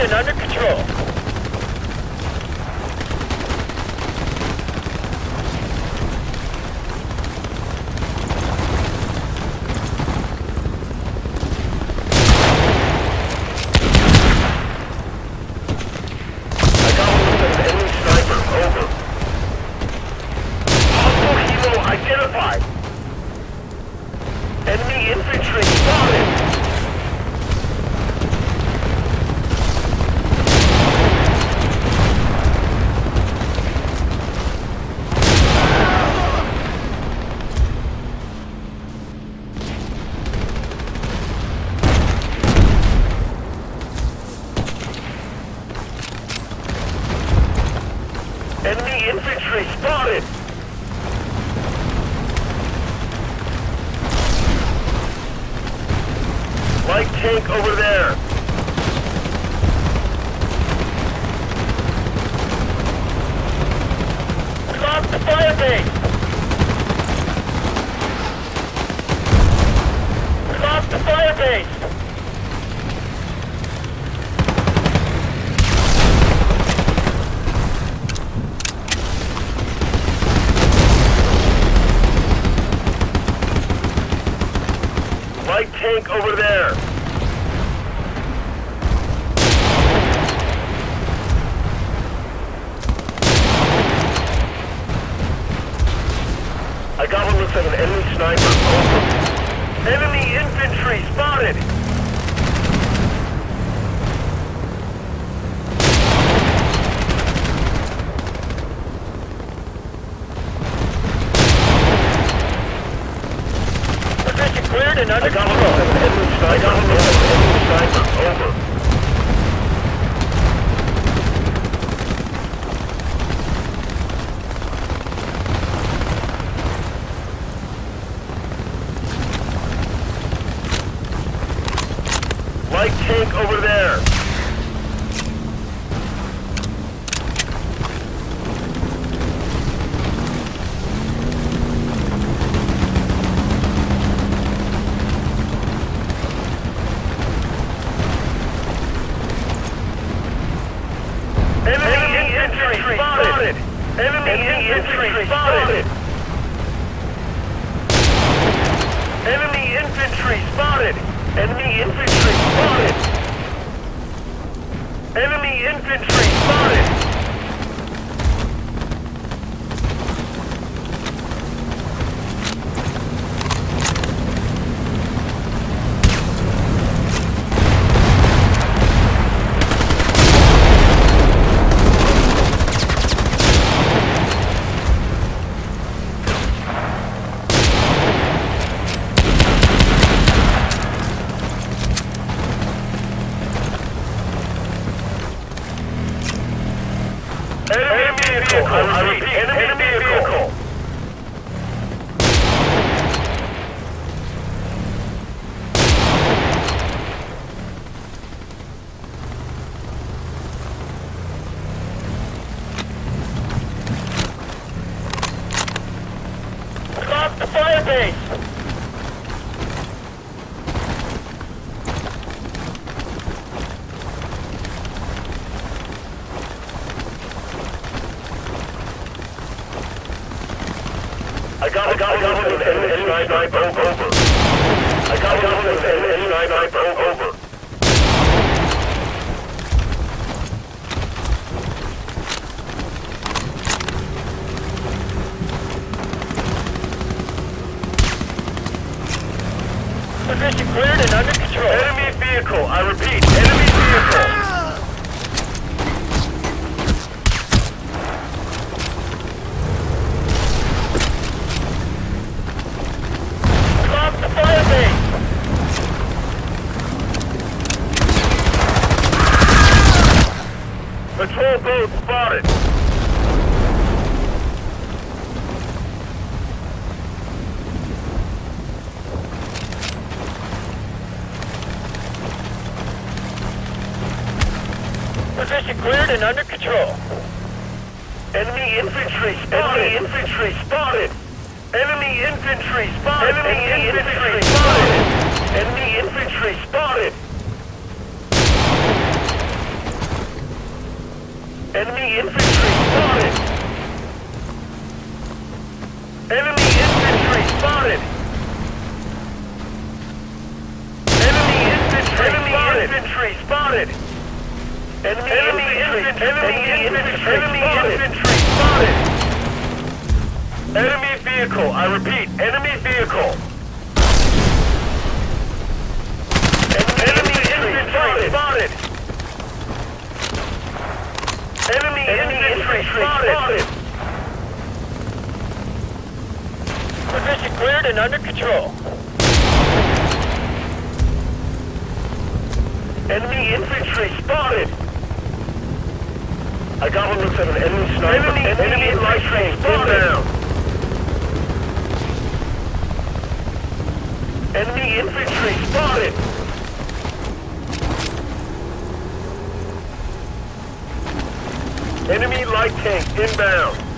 cleared and under control. Identified. Enemy infantry spotted. Enemy infantry spotted. Light tank over there. Light tank over there. I got one looks like an enemy sniper. Enemy infantry spotted. Position cleared and under I got one looks like an enemy sniper. I got one Enemy infantry spotted. Enemy infantry spotted. Enemy infantry spotted. Enemy infantry spotted. Enemy vehicle. I repeat, enemy vehicle. Stop the fire base! I got, got one with an enemy sniper. Over. I got one with an enemy sniper. Over. Position cleared and under control. Enemy vehicle. I repeat, enemy vehicle. Patrol boat spotted. Position cleared and under control. Enemy infantry spotted. Enemy infantry spotted. Enemy infantry spotted. Enemy infantry spotted. Enemy infantry spotted. Enemy infantry spotted! Enemy infantry spotted! Enemy infantry Enemy spotted! Infantry spotted. Enemy, enemy infantry! Enemy infantry! Enemy infantry spotted! Enemy vehicle! I repeat, enemy vehicle! Spotted! Position cleared and under control. Enemy infantry spotted! I got one looks at an enemy sniper. Enemy, enemy light train inbound. Enemy infantry spotted! Enemy light tank inbound.